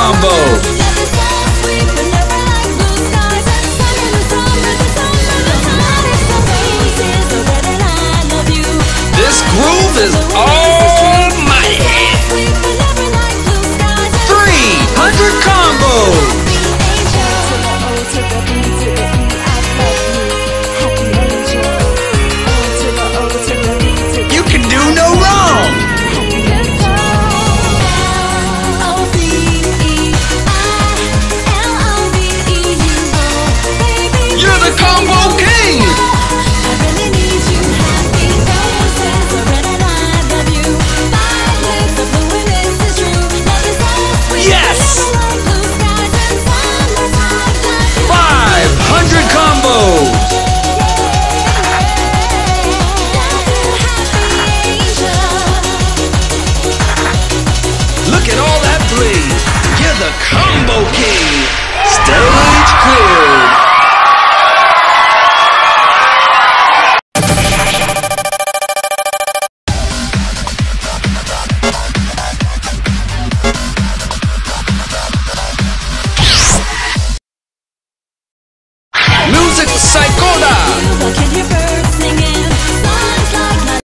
combo. please. You're the combo king. Stage clear.